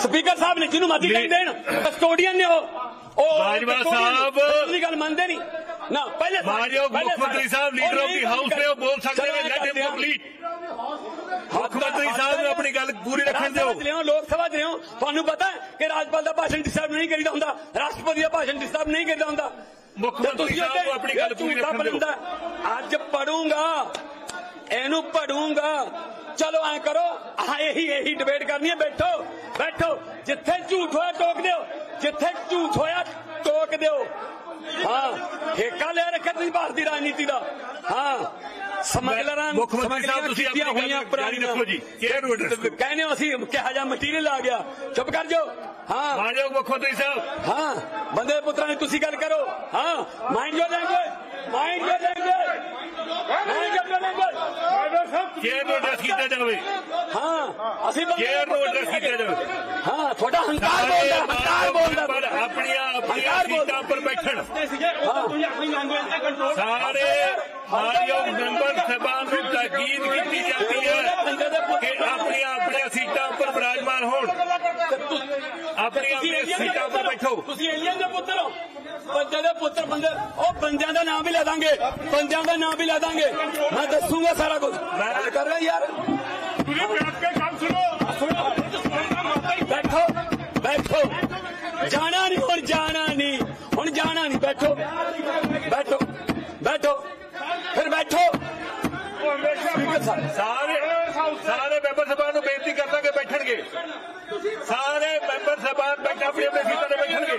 Speaker ਸਾਹਿਬ ਨੇ ਜਿਹਨੂੰ ਮਰਜ਼ੀ ਕਹੀ ਦੇਣ ਕਸਟੋਡੀਅਨ ਨੇ ਉਹ। ਉਹ ਬਾਜਵਾ ਸਾਹਿਬ- ਦੀ ਗੱਲ ਮੰਨਦੇ ਨਹੀਂ। ਨਾ ਪਹਿਲੇ ਮਾਨਯੋਗ ਮੁੱਖ ਮੰਤਰੀ ਸਾਹਿਬ ਲੀਡਰ ਆਫ ਦੀ ਹਾਊਸ ਨੇ ਉਹ ਬੋਲ ਸਕਦੇ ਨੇ ਲੈਟ ਹਿਮ ਕੰਪਲੀਟ ਮੁੱਖ ਮੰਤਰੀ ਸਾਹਿਬ ਨੂੰ ਆਪਣੀ ਗੱਲ ਪੂਰੀ ਰੱਖਣ ਦਿਓ। ਲੋਕ ਸਭਾ ਚ ਲਿਆਓ। ਤੁਹਾਨੂੰ ਪਤਾ ਹੈ ਕਿ ਰਾਜਪਾਲ ਦਾ ਭਾਸ਼ਣ ਡਿਸਟਰਬ ਨਹੀਂ ਕਰੀਦਾ ਹੁੰਦਾ। ਰਾਸ਼ਟਰਪਤੀ ਦਾ ਭਾਸ਼ਣ ਡਿਸਟਰਬ ਨਹੀਂ ਕਰੀਦਾ ਹੁੰਦਾ। ਮੁੱਖ ਮੰਤਰੀ ਸਾਹਿਬ ਨੂੰ ਆਪਣੀ ਗੱਲ ਪੂਰੀ ਰੱਖਣ ਦਿਓ। ਅੱਜ ਪੜੂੰਗਾ ਇਹਨੂੰ ਪੜੂੰਗਾ। ਚਲੋ ਐ ਕਰੋ ਆ ਇਹੀ ਇਹੀ ਡਿਬੇਟ ਕਰਨੀ ਹੈ ਬੈਠੋ ਬੈਠੋ ਜਿੱਥੇ ਝੂਠ ਹੋਇਆ ਟੋਕ ਦਿਓ ਜਿੱਥੇ ਝੂਠ ਹੋਇਆ ਟੋਕ ਦਿਓ। ਹਾਂ ਠੇਕਾ ਲੈ ਰੱਖਿਆ ਤੁਸੀਂ ਭਾਰਤ ਦੀ ਰਾਜਨੀਤੀ ਦਾ। ਹਾਂ ਸਮਗਲਰਾਂ ਮੁੱਖ ਮੰਤਰੀ ਸਾਹਿਬ ਤੁਸੀਂ ਕੀਤੀਆਂ ਆਪਣੀ ਹੋਈਆਂ ਜਾਰੀ ਰੱਖੋ ਜੀ। ਕਹਿੰਦੇ ਅਸੀਂ ਕਿਹਾ ਜਾ ਮਟੀਰੀਅਲ ਆ ਗਿਆ। ਚੁੱਪ ਕਰ ਜਾਓ। ਹਾਂ। ਮਾਨਯੋਗ ਮੁੱਖ ਮੰਤਰੀ ਸਾਹਿਬ। ਹਾਂ ਬੰਦੇ ਪੁੱਤਰਾਂ ਨੇ ਤੁਸੀਂ ਗੱਲ ਕਰੋ। ਹਾਂ mind your language mind your language mind your language chair ਨੂੰ ਐਡਰੈਸ ਕੀਤਾ ਜਾਵੇ। ਹਾਂ ਅਸੀਂ ਕੇਅਰ ਨੂੰ ਐਡਰੈਸ ਕੀਤਾ ਜਾਵੇ। ਹਾਂ ਤੁਹਾਡਾ ਹੰਕਾਰ ਬੋਲਦਾ ਹੰਕਾਰ ਬੋਲਦਾ। ਪਰ ਆਪਣੀਆਂ ਆਪਣੀਆਂ। ਸੀਟਾਂ ਉੱਪਰ ਬੈਠਣ। ਤੁਸੀਂ ਆਪਣੀ ਲੈਂਗੁਏਜ ਤੇ ਕੰਟਰੋਲ ਸਾਰੇ ਮਾਨਯੋਗ ਮੈਂਬਰ ਸਭਾ ਨੂੰ ਤਾਕੀਦ ਕੀਤੀ ਜਾਂਦੀ ਹੈ ਕਿ ਆਪਣੀਆਂ ਆਪਣੀਆਂ ਸੀਟਾਂ ਉੱਪਰ ਵਿਰਾਜਮਾਨ ਹੋਣ। ਆਪਣੀਆਂ ਆਪਣੀਆਂ ਸੀਟਾਂ ਉੱਪਰ ਬੈਠੋ। ਤੁਸੀਂ ਏਲੀਅਨ ਦੇ ਪੁੱਤਰ ਹੋ। ਬੰਦੇ ਦੇ ਪੁੱਤਰ ਬੰਦੇ ਉਹ ਬੰਦਿਆਂ ਦਾ ਨਾਮ ਵੀ ਲੈ ਦਾਂਗੇ। ਬੰਦਿਆਂ ਦਾ ਨਾਮ ਵੀ ਲੈ ਦਾਂਗੇ। ਮੈਂ ਦੱਸੂਗਾ ਸਾਰਾ ਕੁਝ। ਮੈਂ ਗੱਲ ਕਰ ਰਿਹਾ ਯਾਰ। ਬੈਠ ਕੇ ਗੱਲ ਸੁਣੋ। ਬੈਠੋ ਬੈਠੋ। ਜਾਣਾ ਨਹੀਂ ਹੁਣ ਜਾਣਾ ਨਹੀਂ। ਹੁਣ ਜਾਣਾ ਨਹੀਂ ਬੈਠੋ। ਬੈਠੋ ਬੈਠੋ। ਫਿਰ ਬੈਠੋ। ਸਾਰੇ ਸਾਰੇ ਮੈਂਬਰ ਸਭਾ ਨੂੰ ਬੇਨਤੀ ਕਰਦਾ ਕਿ ਬੈਠਣਗੇ ਸਾਰੇ ਮੈਂਬਰ ਸਭਾ ਬੈਠ ਆਪਣੀ ਆਪਣੀ ਸੀਟਾਂ ਤੇ ਬੈਠਣਗੇ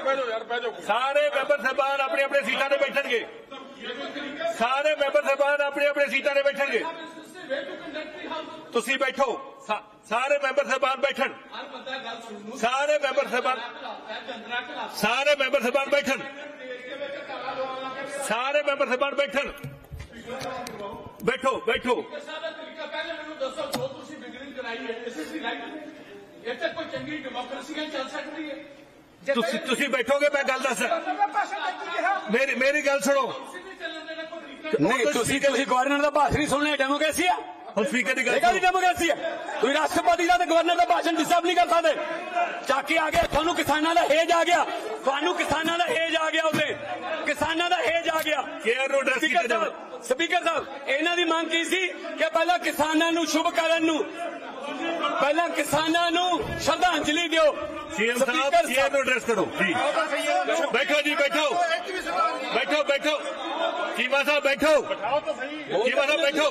ਬੈਠੋ ਯਾਰ ਬੈਠੋ ਸਾਰੇ ਮੈਂਬਰ ਸਭਾਨ ਆਪਣੀ ਆਪਣੀ ਸੀਟਾਂ ਤੇ ਬੈਠਣਗੇ ਸਾਰੇ ਮੈਂਬਰ ਸਭਾਨ ਆਪਣੀ ਆਪਣੀ ਸੀਟਾਂ ਤੇ ਬੈਠਣਗੇ ਤੁਸੀਂ ਬੈਠੋ ਸਾ- ਸਾਰੇ ਮੈਂਬਰ ਸਭਾਨ ਬੈਠਣ ਸਾਰੇ ਮੈਂਬਰ ਸਭਾਨ ਸਾਰੇ ਮੈਂਬਰ ਸਭਾਨ ਬੈਠਣ ਸਾਰੇ ਮੈਂਬਰ ਸਭਾਨ ਬੈਠਣ ਬੈਠੋ ਬੈਠੋ ਪਹਿਲੇ ਮੈਨੂੰ ਦੱਸੋ ਜੋ ਤੁਸੀਂ ਬਿਗਨਿੰਗ ਕਰਾਈ ਹੈ ਐਸਐਸਸੀ ਰਾਈਟ ਇੱਥੇ ਕੋਈ ਚੰਗੀ ਡੈਮੋਕ੍ਰੇਸੀ ਹੈ ਚੱਲ ਸਕਦੀ ਹੈ। ਤੁਸੀਂ ਤੁਸੀਂ ਬੈਠੋਗੇ ਮੈਂ ਗੱਲ ਦੱਸ ਮੇਰੀ ਮੇਰੀ ਗੱਲ ਸੁਣੋ। ਨਹੀਂ। ਤੁਸੀਂ ਤੁਸੀਂ ਗਵਰਨਰ ਦਾ ਭਾਸ਼ਣ ਨਹੀਂ ਸੁਣਨੇ ਡੈਮੋਕ੍ਰੇਸੀ ਆ। ਹੁਣ ਸਪੀਕਰ ਦੀ ਗੱਲ ਇਹ ਕਾਹਦੀ। ਡੈਮੋਕ੍ਰੇਸੀ ਹੈ ਤੁਸੀਂ ਰਾਸ਼ਟਰਪਤੀ ਦਾ ਤੇ ਗਵਰਨਰ ਦਾ ਭਾਸ਼ਣ ਡਿਸਟਰਬ ਨਹੀਂ ਕਰ ਸਕਦੇ। ਚਾਕੀ ਆ ਗਿਆ ਤੁਹਾਨੂੰ ਕਿਸਾਨਾਂ ਦਾ ਹੇਜ ਆ ਗਿਆ। ਤੁਹਾਨੂੰ ਕਿਸਾਨਾਂ ਦਾ ਹੇਜ ਆ ਗਿਆ ਉਹਦੇ ਕਿਸਾਨਾਂ ਦਾ ਹੇਜ ਆ ਗਿਆ। ਕੇਅਰ ਕੀਤਾ ਸਪੀਕਰ ਸਪੀਕਰ ਸਾਹਿਬ ਇਹਨਾਂ ਦੀ ਮੰਗ ਕੀ ਸੀ ਕਿ ਪਹਿਲਾਂ ਕਿਸਾਨਾਂ ਨੂੰ ਸ਼ੁਭ ਕਰਨ ਨੂੰ ਪਹਿਲਾਂ ਕਿਸਾਨਾਂ ਨੂੰ ਸ਼ਰਧਾਂਜਲੀ ਦਿਓ? ਸੀਐਮ ਸਾਹਿਬ ਕੇਅਰ ਨੂੰ ਐਡਰੈਸ ਕਰੋ ਜੀ ਬੈਠੋ ਜੀ ਬੈਠੋ। ਬੈਠੋ ਬੈਠੋ। ਚੀਮਾ ਸਾਹਿਬ ਬੈਠੋ। ਚੀਮਾ ਸਾਹਿਬ ਬੈਠੋ।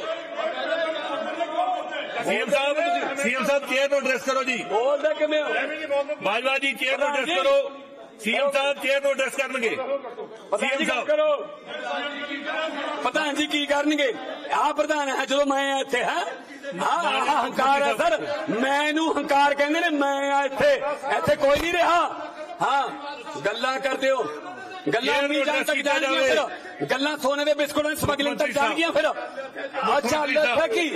ਸੀਐਮ ਸਾਹਿਬ ਸੀਐਮ ਸਾਹਿਬ ਕੇਅਰ ਨੂੰ ਐਡਰੈਸ ਕਰੋ ਜੀ। ਬੋਲਦੇ ਕਿਵੇਂ ਹੋ? ਬਾਜਵਾ ਜੀ ਚੇਅਰ ਨੂੰ ਐਡਰੈਸ ਕਰੋ। ਸੀਐਮ ਸਾਹਿਬ ਚੇਅਰ ਨੂੰ ਐਡਰੈਸ ਕਰਨਗੇ। ਸੀਐਮ ਸਾਹਿਬ। ਕਰੋ। ਪ੍ਰਧਾਨ ਜੀ ਕੀ ਕਰਨਗੇ? ਆ ਪ੍ਰਧਾਨ ਹੈ ਜਦੋਂ ਮੈਂ ਇੱਥੇ ਹਾਂ? ਹਾਂ ਆਹ ਹੰਕਾਰ ਹੈ ਸਰ। ਮੈਨੂੰ ਹੰਕਾਰ ਕਹਿੰਦੇ ਨੇ ਮੈਂ ਆ ਇੱਥੇ ਇੱਥੇ ਕੋਈ ਨਹੀਂ ਰਿਹਾ। ਹਾਂ ਗੱਲਾਂ ਕਰਦੇ ਹੋ। ਗੱਲਾਂ ਵੀ ਜਾਣ ਤੱਕ ਜਾਣਗੀਆਂ। ਫਿਰ। ਗੱਲਾਂ ਸੋਨੇ ਦੇ ਬਿਸਕੁਟਾਂ ਦੀ ਸਮਗਲਿੰਗ ਤੱਕ। ਜਾਣਗੀਆਂ ਫਿਰ। ਅੱਛਾ ਮੰਤਰੀ ਸਾਹਿਬ। ਲੈ ਕੀ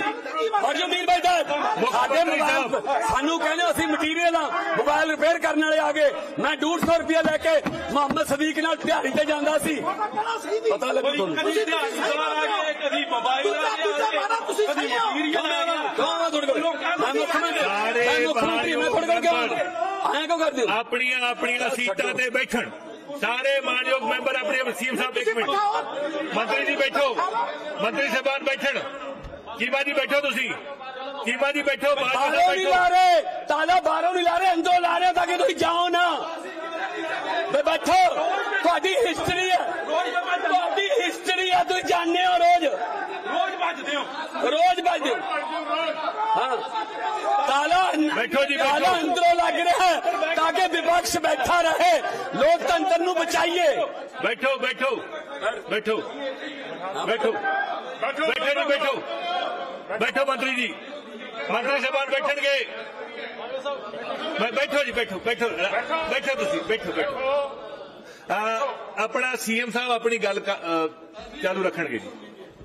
ਔਰ ਜੋ ਮੀਰ ਭਾਈ ਸਾਹਿਬ। ਸਾਡੇ। ਮੋਬਾਈਲ ਸਾਨੂੰ ਕਹਿੰਦੇ ਅਸੀਂ ਮਟੀਰੀਅਲ ਆ ਮੋਬਾਈਲ ਰਿਪੇਅਰ ਕਰਨ ਵਾਲੇ ਆ ਗਏ। ਮੈਂ 150 ਰੁਪਏ ਲੈ ਕੇ ਮੁਹੰਮਦ ਸਦੀਕ ਨਾਲ ਦਿਹਾੜੀ ਤੇ ਜਾਂਦਾ ਸੀ। ਪਤਾ ਲੱਗੂ ਤੁਹਾਨੂੰ? ਕਦੀ ਧਿਆਨ ਆ ਗਏ ਕਦੀ ਮੋਬਾਈਲ ਆ ਗਿਆ ਕਦੀ ਮਟੀਰੀਅਲ ਆ ਗਿਆ। ਕੌਣ ਆ ਤੁਹਾਡੇ ਕੋਲ। ਮੈਂ ਮੁੱਖ ਮੰਤਰੀ ਸਾਰੇ ਮੈਂ ਮੁੱਖ ਮੰਤਰੀ ਮੈਂ ਤੁਹਾਡੇ ਕੋਲ ਕਿਉਂ ਆਇਆ ਕਿਉਂ ਕਰਦੇ ਹੋ? ਆਪਣੀਆਂ ਆਪਣੀਆਂ ਸੀਟਾਂ ਤੇ ਬੈਠਣ। ਸਾਰੇ ਮਾਨਯੋਗ ਮੈਂਬਰ ਆਪਣੇ ਸੀਐਮ ਸਾਹਿਬ ਇੱਕ ਮਿੰਟ। ਮੰਤਰੀ ਜੀ ਬੈਠੋ। ਮੰਤਰੀ ਸਾਹਿਬਾਨ ਬੈਠਣ। ਚੀਮਾ ਜੀ ਬੈਠੋ ਤੁਸੀਂ। ਚੀਮਾ ਜੀ ਬੈਠੋ, ਬਾਹਰੋਂ ਸਾਹਿਬ ਨਹੀਂ ਲਾ ਰਹੇ। ਤਾਲਾ ਬਾਹਰੋਂ ਨਹੀਂ ਲਾ ਰਹੇ। ਅੰਦਰੋਂ ਲਾ ਰਹੇ ਤਾਂ ਕਿ ਤੁਸੀਂ ਜਾਓ ਨਾ। ਵੇ ਬੈਠੋ। ਤੁਹਾਡੀ ਹਿਸਟਰੀ ਹੈ ਤੁਹਾਡੀ ਹਿਸਟਰੀ ਹੈ ਤੁਸੀਂ ਜਾਣਦੇ ਹੋ ਰੋਜ਼। ਹੋ ਰੋਜ਼ ਹਾਂ। ਤਾਲਾ ਬੈਠੋ ਜੀ, ਬੈਠੋ। ਤਾਲਾ ਅੰਦਰੋਂ ਲੱਗ ਰਿਹਾ ਹੈ ਤਾਂ ਕਿ ਵਿਪਕਸ਼ ਬੈਠਾ ਰਹੇ। ਲੋਕਤੰਤਰ ਨੂੰ ਬਚਾਈਏ। ਬੈਠੋ ਬੈਠੋ। ਬੈਠੋ। ਬੈਠੋ। ਬੈਠੋ ਜੀ ਬੈਠੋ। ਬੈਠੋ। ਮੰਤਰੀ ਜੀ। ਮੰਤਰੀ ਸਾਹਿਬਾਨ ਬੈਠਣਗੇ। ਮੈਂ ਬੈਠੋ ਜੀ ਬੈਠੋ ਬੈਠੋ। ਬੈਠੋ ਤੁਸੀਂ ਬੈਠੋ ਬੈਠੋ। ਆਪਣਾ ਸੀਐਮ ਸਾਹਿਬ ਆਪਣੀ ਗੱਲ ਚਾਲੂ ਰੱਖਣਗੇ ਜੀ।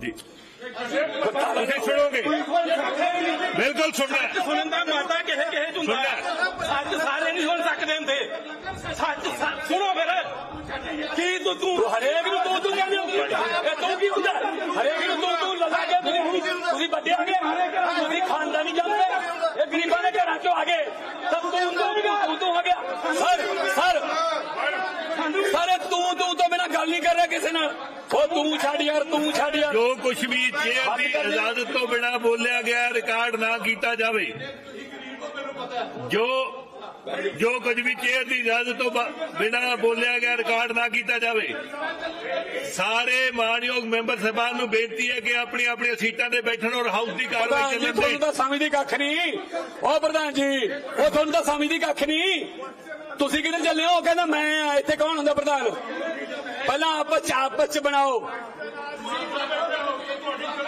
ਜੀ। ਸੁਣੋਗੇ। ਬਿਲਕੁਲ ਸੁਣਨਾ। ਸੁਣਨ ਦਾ ਮਾਤਾ ਕਿਸੇ ਕਿਸੇ ਚ ਹੁੰਦਾ ਹੈ। ਸੱਚ ਸਾਰੇ ਨਹੀਂ ਸੁਣ ਸਕਦੇ ਹੁੰਦੇ। ਸੱਚ ਸੁਣੋ ਫਿਰ। ਕੀ ਤੂੰ ਤੂੰ ਹਰੇਕ ਨੂੰ ਤੂੰ ਤੂੰ ਕਹਿੰਦੇ ਹੋ ਇਹ ਤੂੰ ਕੀ ਹੁੰਦਾ ਹਰੇਕ ਨੂੰ ਤੂੰ ਤੂੰ ਲਗਾ ਕੇ ਤੁਸੀਂ ਤੁਸੀਂ ਵੱਡੇ ਆ ਗਏ ਤੁਸੀਂ ਖਾਨਦਾਨੀ ਜਾਂਦੇ ਇਹ ਗਰੀਬਾਂ ਦੇ ਘਰਾਂ ਚੋਂ ਆ ਗਏ ਤਾਂ ਤੂੰ ਤੂੰ ਕਿਸੇ ਨਾਲ ਉਹ ਤੂੰ ਛੱਡ ਯਾਰ ਤੂੰ ਛੱਡ ਯਾਰ ਜੋ ਕੁਝ ਵੀ ਚੇਅਰ ਦੀ ਇਜਾਜ਼ਤ ਤੋਂ ਬਿਨਾ ਬੋਲਿਆ ਰਿਕਾਰਡ ਨਾ ਕੀਤਾ ਜਾਵੇ। ਜੋ ਜੋ ਕੁਝ ਵੀ ਚੇਅਰ ਦੀ ਇਜਾਜ਼ਤ ਤੋਂ ਬਿਨਾ ਬੋਲਿਆ ਗਿਆ ਰਿਕਾਰਡ ਨਾ ਕੀਤਾ ਜਾਵੇ। ਸਾਰੇ ਮਾਨਯੋਗ ਮੈਂਬਰ ਸਾਹਿਬਾਨ ਨੂੰ ਬੇਨਤੀ ਹੈ ਕਿ ਆਪਣੀ ਆਪਣੀਆਂ ਸੀਟਾਂ ਤੇ ਬੈਠਣ ਔਰ ਹਾਊਸ ਦੀ ਕਾਰਵਾਈ ਚੱਲਣ ਤੁਹਾਨੂੰ ਦੇ ਤਾਂ ਸਮਝਦੀ ਕੱਖ ਨਹੀਂ। ਉਹ ਪ੍ਰਧਾਨ ਜੀ ਉਹ ਤੁਹਾਨੂੰ ਤਾਂ ਸਮਝਦੀ ਕੱਖ ਨਹੀਂ। ਤੁਸੀਂ ਕਿੱਥੇ ਚੱਲੇ ਹੋ? ਕਹਿੰਦਾ ਮੈਂ ਆ ਇੱਥੇ ਕੌਣ ਹੁੰਦਾ ਪ੍ਰਧਾਨ? ਪਹਿਲਾਂ ਆਪਸ ਆਪਸ ਚ ਬਣਾਓ।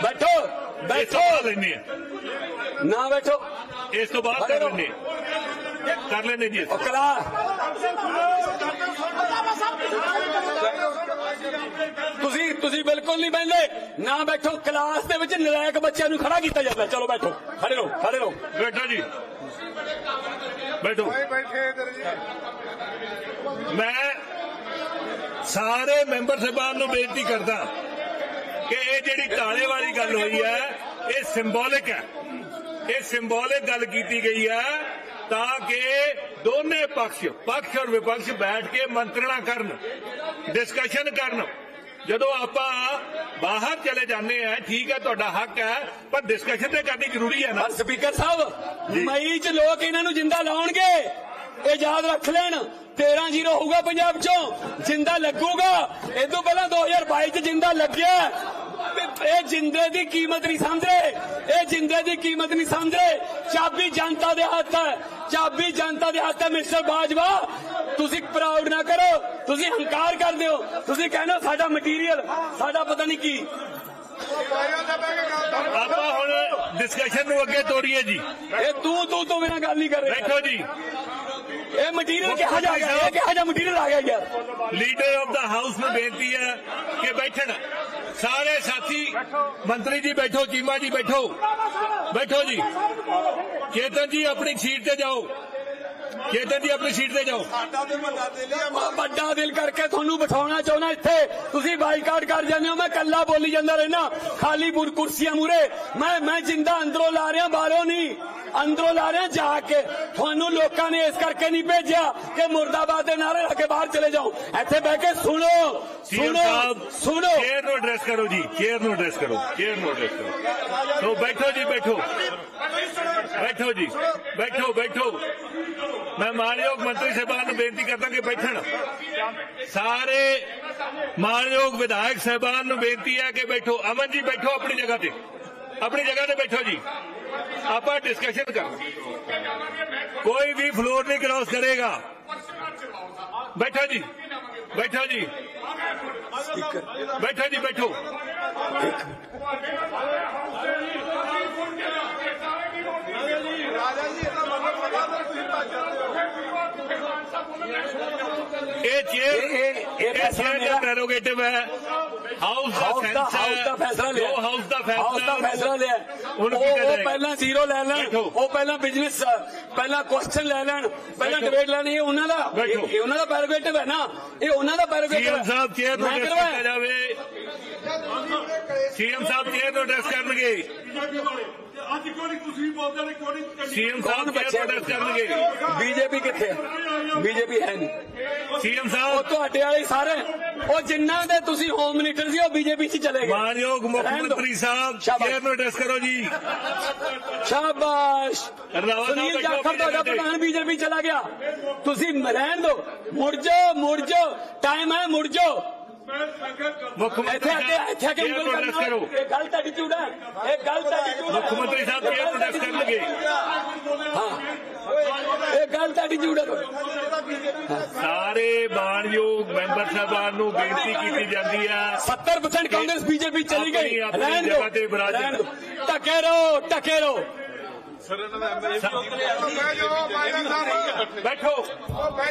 ਬੈਠੋ ਬੈਠੋ। ਲੈਣੇ ਆ। ਨਾ ਬੈਠੋ। ਇਸ ਤੋਂ ਬਾਅਦ ਕਰ ਲੈਣੇ ਕਰ ਲੈਣੇ ਜੀ ਕਲਾ ਤੁਸੀਂ ਤੁਸੀਂ ਬਿਲਕੁਲ ਨਹੀਂ ਬੈਠਦੇ ਨਾ ਬੈਠੋ ਕਲਾਸ ਦੇ ਵਿੱਚ ਨਲਾਇਕ ਬੱਚਿਆਂ ਨੂੰ ਖੜਾ ਕੀਤਾ ਜਾਂਦਾ। ਚਲੋ ਬੈਠੋ। ਖੜੇ ਰਹੋ ਖੜੇ ਰਹੋ। ਬੈਠੋ ਜੀ। ਬੈਠੋ। ਮੈਂ ਸਾਰੇ ਮੈਂਬਰ ਸਾਹਿਬਾਨ ਨੂੰ ਬੇਨਤੀ ਕਰਦਾ ਕਿ ਇਹ ਜਿਹੜੀ ਤਾਲੇ ਵਾਲੀ ਗੱਲ ਹੋਈ ਹੈ ਇਹ ਸਿੰਬੋਲਿਕ ਹੈ। ਇਹ ਸਿੰਬੋਲਿਕ ਗੱਲ ਕੀਤੀ ਗਈ ਹੈ ਤਾਂ ਕਿ ਦੋਨੇ ਪਕਸ਼ ਪਕਸ਼ ਔਰ ਵਿਪਕਸ਼ ਬੈਠ ਕੇ ਮੰਤਰਣਾ ਕਰਨ ਡਿਸਕਸ਼ਨ ਕਰਨ। ਜਦੋਂ ਆਪਾਂ ਬਾਹਰ ਚਲੇ ਜਾਂਦੇ ਆ ਠੀਕ ਹੈ ਤੁਹਾਡਾ ਹੱਕ ਹੈ ਪਰ ਡਿਸਕਸ਼ਨ ਤੇ ਕਰਨੀ ਜ਼ਰੂਰੀ ਹੈ ਨਾ। ਸਪੀਕਰ ਸਾਹਿਬ ਮਈ ਚ ਲੋਕ ਇਹਨਾਂ ਨੂੰ ਜਿੰਦਾ ਲਾਉਣਗੇ ਇਹ ਯਾਦ ਰੱਖ ਲੈਣ 13 ਜ਼ੀਰੋ ਹੋਊਗਾ ਪੰਜਾਬ ਚੋਂ ਜਿੰਦਾ ਲੱਗੂਗਾ। ਇਹ ਤੋਂ ਪਹਿਲਾਂ 2022 ਚ ਜਿੰਦਾ ਲੱਗਿਆ। ਇਹ ਜਿੰਦੇ ਦੀ ਕੀਮਤ ਨਹੀਂ ਸਮਝਦੇ। ਇਹ ਜਿੰਦੇ ਦੀ ਕੀਮਤ ਨਹੀਂ ਸਮਝਦੇ। ਚਾਬੀ ਜਨਤਾ ਦੇ ਹੱਥ ਹੈ। ਚਾਬੀ ਜਨਤਾ ਦੇ ਹੱਥ ਹੈ ਮਿਸਟਰ ਬਾਜਵਾ। ਤੁਸੀਂ ਪ੍ਰਾਊਡ ਨਾ ਕਰੋ। ਤੁਸੀਂ ਹੰਕਾਰ ਕਰਦੇ ਹੋ। ਤੁਸੀਂ ਕਹਿੰਦੇ ਹੋ ਸਾਡਾ ਮਟੀਰੀਅਲ ਸਾਡਾ ਪਤਾ ਨਹੀਂ ਕੀ। ਆਪਾਂ ਹੁਣ ਡਿਸਕਸ਼ਨ ਨੂੰ ਅੱਗੇ ਤੋਰੀਏ ਜੀ। ਇਹ ਤੂੰ ਤੂੰ ਤੋਂ ਬਿਨਾਂ ਗੱਲ ਨਹੀਂ ਕਰ ਰਿਹਾ। ਬੈਠੋ ਜੀ। ਇਹ ਮਟੀਰੀਅਲ ਕਿਹਾ ਜਾ ਗਿਆ? ਇਹ ਕਿਹਾ ਜਾ ਮਟੀਰੀਅਲ ਆ ਗਿਆ ਯਾਰ ਲੀਡਰ ਆਫ ਦਾ ਹਾਊਸ ਨੂੰ ਬੇਨਤੀ ਹੈ ਕਿ ਬੈਠਣ। ਸਾਰੇ ਸਾਥੀ ਮੰਤਰੀ ਜੀ ਬੈਠੋ ਚੀਮਾ ਜੀ ਬੈਠੋ। ਬੈਠੋ ਜੀ। ਚੇਤਨ ਜੀ ਆਪਣੀ ਸੀਟ ਤੇ ਜਾਓ। ਚੇਤਨ ਜੀ ਆਪਣੀ ਸੀਟ ਤੇ ਜਾਓ। ਵੱਡਾ ਦਿਲ ਕਰਕੇ ਤੁਹਾਨੂੰ ਬਿਠਾਉਣਾ ਚਾਹੁੰਦਾ ਇੱਥੇ। ਤੁਸੀਂ ਬਾਈਕਾਟ ਕਰ ਜਾਂਦੇ ਹੋ ਮੈਂ ਕੱਲਾ ਬੋਲੀ ਜਾਂਦਾ ਰਹਿਣਾ ਖਾਲੀ ਬੁਰ ਕੁਰਸੀਆਂ ਮੂਰੇ ਮੈਂ ਮੈਂ ਜਿੰਦਾ ਅੰਦਰੋਂ ਲਾ ਰਿਹਾ ਬਾਹਰੋਂ ਨਹੀਂ। ਅੰਦਰੋਂ ਲਾ ਰਿਹਾ ਜਾ ਕੇ। ਤੁਹਾਨੂੰ ਲੋਕਾਂ ਨੇ ਇਸ ਕਰਕੇ ਨਹੀਂ ਭੇਜਿਆ ਕਿ ਮੁਰਦਾਬਾਦ ਦੇ ਨਾਰੇ ਲਾ ਕੇ ਬਾਹਰ ਚਲੇ ਜਾਓ। ਇੱਥੇ ਬਹਿ ਕੇ ਸੁਣੋ। ਸੁਣੋ। ਸੁਣੋ। ਚੇਅਰ ਨੂੰ ਐਡਰੈਸ ਕਰੋ ਜੀ। ਚੇਅਰ ਨੂੰ ਐਡਰੈਸ ਕਰੋ। ਚੇਅਰ ਨੂੰ ਐਡਰੈਸ ਕਰੋ। ਸੋ ਬੈਠੋ ਜੀ ਬੈਠੋ। ਬੈਠੋ ਜੀ। ਬੈਠੋ ਬੈਠੋ। ਮੈਂ ਮਾਨਯੋਗ ਮੰਤਰੀ ਸਾਹਿਬਾਨ ਨੂੰ ਬੇਨਤੀ ਕਰਦਾ ਕਿ ਬੈਠਣ। ਸਾਰੇ ਮਾਨਯੋਗ ਵਿਧਾਇਕ ਸਾਹਿਬਾਨ ਨੂੰ ਬੇਨਤੀ ਹੈ ਕਿ ਬੈਠੋ। ਅਮਨ ਜੀ ਬੈਠੋ ਆਪਣੀ ਜਗ੍ਹਾ ਤੇ। ਆਪਣੀ ਜਗ੍ਹਾ ਤੇ ਬੈਠੋ ਜੀ। ਆਪਾਂ ਡਿਸਕਸ਼ਨ ਕਰ ਕੋਈ ਵੀ ਫਲੋਰ ਨਹੀਂ ਕ੍ਰਾਸ ਕਰੇਗਾ ਬੈਠੋ ਜੀ ਬੈਠੋ ਜੀ ਬੈਠੋ ਜੀ ਬੈਠੋ ਇਹ ਚੇਅਰ ਇਹ- ਇਹ- ਇਹ ਫੈਸਲਾ ਚੇਅਰ ਦਾ ਮੇਰਾ- ਪ੍ਰੈਰੋਗੇਟਿਵ ਹੈ ਹਾਊਸ ਦਾ ਹਾਊਸ ਦਾ ਹਾਊਸ ਦਾ ਫੈਸਲਾ ਲਿਆ ਜੋ ਹਾਊਸ ਦਾ ਫੈਸਲਾ ਹਾਊਸ ਦਾ ਫੈਸਲਾ ਲਿਆ ਹੁਣ ਉਹ ਕੀ ਉਹ ਕਰੇਗਾ? ਪਹਿਲਾਂ ਜ਼ੀਰੋ ਲੈ ਲੈਣ ਬੈਠੋ। ਉਹ ਪਹਿਲਾਂ ਬਿਜ਼ਨਸ ਪਹਿਲਾਂ ਕੁਐਸਚਨ ਲੈ ਲੈਣ ਪਹਿਲਾਂ ਬੈਠੋ। ਡਿਬੇਟ ਲੈਣੀ ਇਹ ਉਹਨਾਂ ਦਾ ਇਹ ਬੈਠੋ। ਇਹ ਉਹਨਾਂ ਦਾ ਪੈਰੋਗੇਟਿਵ ਹੈ ਨਾ ਇਹ ਉਹਨਾਂ ਦਾ ਪੈਰੋਗੇਟਿਵ ਸੀਐਮ ਹੈ ਸਾਹਿਬ ਚੇਅਰ ਨੂੰ ਮੈਂ ਐਡਰੈਸ ਕਰਵਾਇਆ। ਕੀਤਾ ਜਾਵੇ ਸੀਐਮ ਸਾਹਿਬ ਚੇਅਰ ਨੂੰ ਐਡਰੈਸ ਕਰਨਗੇ ਅੱਜ ਕਿਉਂ ਨਹੀਂ ਤੁਸੀਂ ਬੋਲਦੇ ਨੇ ਕਿਉਂ ਨਹੀਂ ਸੀਐਮ ਕੌਣ ਸਾਹਿਬ ਚੇਅਰ ਬੱਚਿਆਂ ਨੂੰ ਐਡਰੈਸ ਕਰਨਗੇ ਬੀਜੇਪੀ ਕਿੱਥੇ ਹੈ ਬੀਜੇਪੀ ਹੈ ਨਹੀਂ ਸੀਐਮ ਉਹ ਸਾਹਿਬ? ਤੁਹਾਡੇ ਵਾਲੇ ਸਾਰੇ ਉਹ ਜਿੰਨਾਂ ਦੇ ਤੁਸੀਂ ਹੋਮ ਮਿਨਿਸਟਰ ਸੀ ਉਹ ਬੀਜੇਪੀ 'ਚ ਚਲੇ ਗਏ। ਮਾਨਯੋਗ ਮੁੱਖ ਰਹਿਣ ਦਿਓ। ਮੰਤਰੀ ਸਾਹਿਬ ਸ਼ਾਬਾਸ਼। ਚੇਅਰ ਨੂੰ ਐਡਰੈਸ ਕਰੋ ਜੀ। ਸ਼ਾਬਾਸ਼। ਰੰਧਾਵਾ ਸਾਹਿਬ ਸੁਨੀਲ ਬੈਠੋ ਜਾਖੜ ਆਪਣੀ ਤੁਹਾਡਾ ਜਗ੍ਹਾ ਤੇ। ਪ੍ਰਧਾਨ ਬੀਜੇਪੀ ਚਲਾ ਗਿਆ। ਤੁਸੀਂ ਰਹਿਣ ਦਿਓ ਮੁੜ ਜਾਓ ਮੁੜ ਜਾਓ। ਟਾਈਮ ਹੈ ਮੁੜ ਜਾਓ। ਮੁੱਖ ਮੰਤਰੀ ਇੱਥੇ ਆ ਕੇ ਸਾਹਿਬ ਇੱਥੇ ਆ ਕੇ ਚੇਅਰ ਉਂਗਲ ਨੂੰ ਐਡਰੈਸ ਕਰਨਾ ਕਰੋ। ਇਹ ਗਲਤ ਐਟੀਟਿਊਡ ਹੈ। ਇਹ ਗਲਤ ਐਟੀਟਿਊਡ ਹੈ। ਮੁੱਖ ਮੰਤਰੀ ਸਾਹਿਬ ਚੇਅਰ ਨੂੰ ਐਡਰੈਸ ਕਰਨਗੇ। ਹਾਂ। ਇਹ ਗਲਤ ਐਟੀਟਿਊਡ ਹੈ। ਸਾਰੇ ਮਾਨਯੋਗ ਮੈਂਬਰ ਸਾਹਿਬਾਨ ਨੂੰ ਬੇਨਤੀ ਕੀਤੀ ਜਾਂਦੀ ਹੈ 70% ਕਾਂਗਰਸ ਬੀਜੇਪੀ ਚਲੀ ਗਈ। ਰਹਿਣ ਤੇ ਦਿਓ। ਰਹਿਣ ਦਿਓ। ਟਕੇ ਰਹੋ ਟਕੇ ਰਹੋ। ਬੈਠੋ।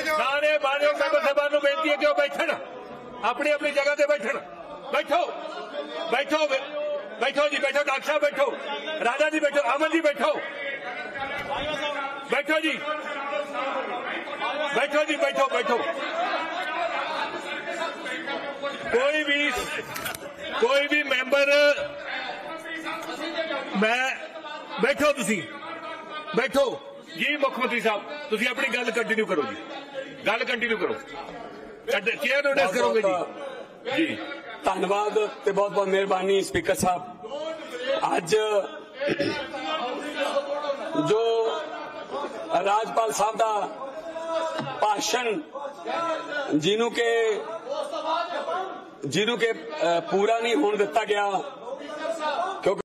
ਸਾਰੇ ਮਾਨਯੋਗ ਮੈਂਬਰ ਸਾਹਿਬਾਨ ਨੂੰ ਬੇਨਤੀ ਹੈ ਕਿ ਉਹ ਬੈਠਣ। ਆਪਣੀ ਆਪਣੀ ਜਗ੍ਹਾ ਤੇ ਬੈਠਣ। ਬੈਠੋ। ਬੈਠੋ। ਬੈਠੋ ਜੀ ਬੈਠੋ। ਡਾਕਟਰ ਸਾਹਿਬ ਬੈਠੋ। ਰਾਜਾ ਜੀ ਬੈਠੋ। ਅਮਨ ਜੀ ਬੈਠੋ। ਬੈਠੋ ਜੀ। ਬੈਠੋ ਜੀ ਬੈਠੋ ਬੈਠੋ ਕੋਈ ਵੀ ਕੋਈ ਵੀ ਮੈਂਬਰ ਮੈਂ ਬੈਠੋ ਤੁਸੀਂ ਬੈਠੋ ਜੀ ਮੁੱਖ ਮੰਤਰੀ ਸਾਹਿਬ ਤੁਸੀਂ ਆਪਣੀ ਗੱਲ ਕੰਟੀਨਿਊ ਕਰੋ ਜੀ ਗੱਲ ਕੰਟੀਨਿਊ ਕਰੋ ਚੇਅਰ ਨੂੰ ਡਿਸ ਕਰੋਗੇ ਜੀ ਜੀ ਧੰਨਵਾਦ ਤੇ ਬਹੁਤ ਬਹੁਤ ਮਿਹਰਬਾਨੀ ਸਪੀਕਰ ਸਾਹਿਬ ਅੱਜ ਜੋ ਰਾਜਪਾਲ ਸਾਹਿਬ ਦਾ ਭਾਸ਼ਣ ਜਿਹਨੂੰ ਕਿ ਜਿਹਨੂੰ ਕਿ ਪੂਰਾ ਨਹੀਂ ਹੋਣ ਦਿੱਤਾ ਗਿਆ।